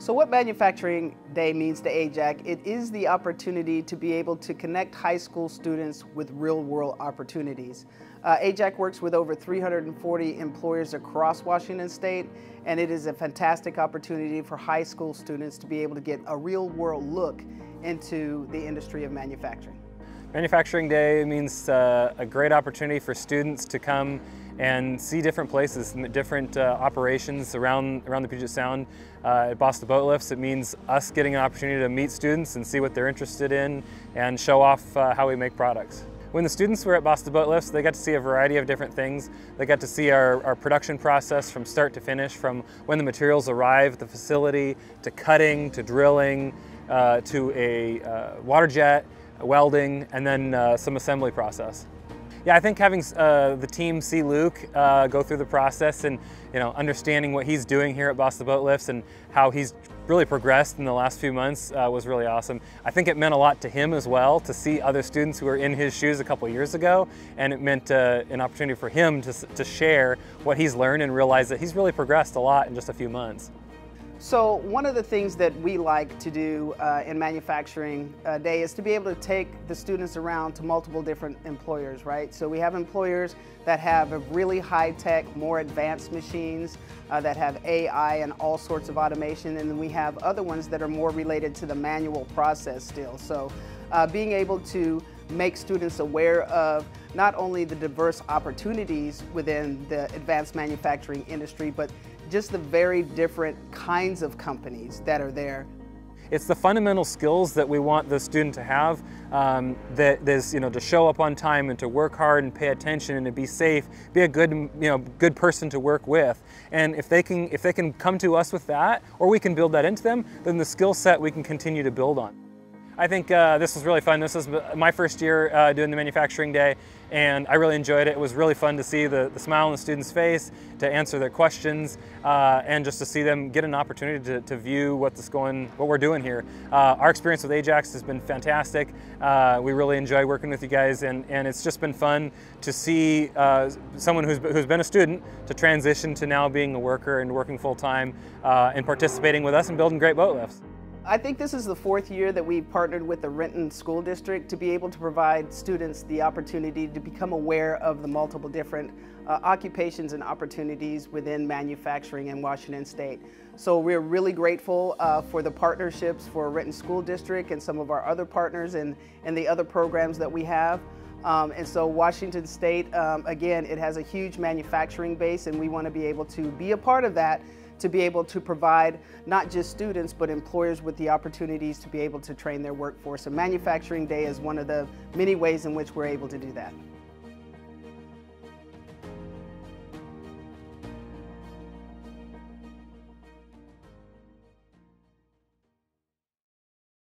So what Manufacturing Day means to AJAC, it is the opportunity to be able to connect high school students with real world opportunities. Uh, AJAC works with over 340 employers across Washington State, and it is a fantastic opportunity for high school students to be able to get a real world look into the industry of manufacturing. Manufacturing Day means uh, a great opportunity for students to come and see different places, different uh, operations around, around the Puget Sound. Uh, at Basta Boatlifts, it means us getting an opportunity to meet students and see what they're interested in and show off uh, how we make products. When the students were at Basta Boatlifts, they got to see a variety of different things. They got to see our, our production process from start to finish, from when the materials arrive at the facility, to cutting, to drilling, uh, to a uh, water jet, welding, and then uh, some assembly process. Yeah, I think having uh, the team see Luke uh, go through the process and you know understanding what he's doing here at Basta Boatlifts and how he's really progressed in the last few months uh, was really awesome. I think it meant a lot to him as well to see other students who were in his shoes a couple years ago and it meant uh, an opportunity for him to, to share what he's learned and realize that he's really progressed a lot in just a few months. So one of the things that we like to do uh, in Manufacturing uh, Day is to be able to take the students around to multiple different employers, right? So we have employers that have really high-tech, more advanced machines uh, that have AI and all sorts of automation, and then we have other ones that are more related to the manual process still. So uh, being able to make students aware of not only the diverse opportunities within the advanced manufacturing industry, but just the very different kinds of companies that are there. It's the fundamental skills that we want the student to have, um, that is, you know, to show up on time and to work hard and pay attention and to be safe, be a good, you know, good person to work with. And if they can, if they can come to us with that, or we can build that into them, then the skill set we can continue to build on. I think uh, this was really fun. This was my first year uh, doing the manufacturing day and I really enjoyed it. It was really fun to see the, the smile on the students' face, to answer their questions, uh, and just to see them get an opportunity to, to view what's going, what we're doing here. Uh, our experience with AJAC has been fantastic. Uh, we really enjoy working with you guys, and, and it's just been fun to see uh, someone who's, who's been a student to transition to now being a worker and working full time and participating with us and building great boat lifts. I think this is the fourth year that we've partnered with the Renton School District to be able to provide students the opportunity to become aware of the multiple different uh, occupations and opportunities within manufacturing in Washington State. So we're really grateful uh, for the partnerships for Renton School District and some of our other partners and, and the other programs that we have. Um, and so Washington State, um, again, it has a huge manufacturing base and we want to be able to be a part of that to be able to provide not just students, but employers with the opportunities to be able to train their workforce. And Manufacturing Day is one of the many ways in which we're able to do that.